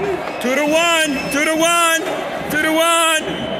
Two to one. Two to one. Two to one.